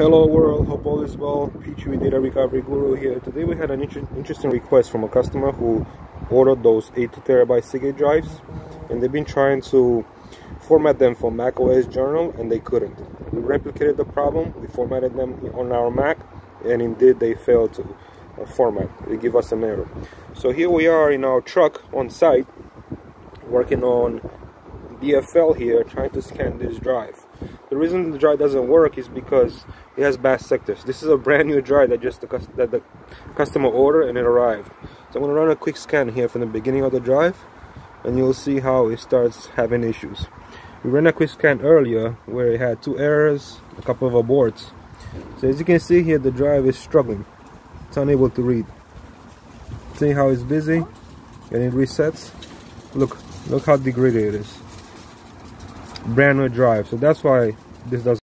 Hello world, hope all is well. Peachy Data Recovery Guru here. Today we had an inter interesting request from a customer who ordered those 80 terabyte Seagate drives and they've been trying to format them for Mac OS Journal and they couldn't. We replicated the problem, we formatted them on our Mac and indeed they failed to uh, format. They give us an error. So here we are in our truck on site working on DFL here trying to scan this drive. The reason the drive doesn't work is because it has bad sectors. This is a brand new drive that just the, that the customer ordered and it arrived. So I'm going to run a quick scan here from the beginning of the drive and you'll see how it starts having issues. We ran a quick scan earlier where it had two errors, a couple of aborts. So as you can see here the drive is struggling. It's unable to read. See how it's busy and it resets. Look, look how degraded it is brand new drive. So that's why this doesn't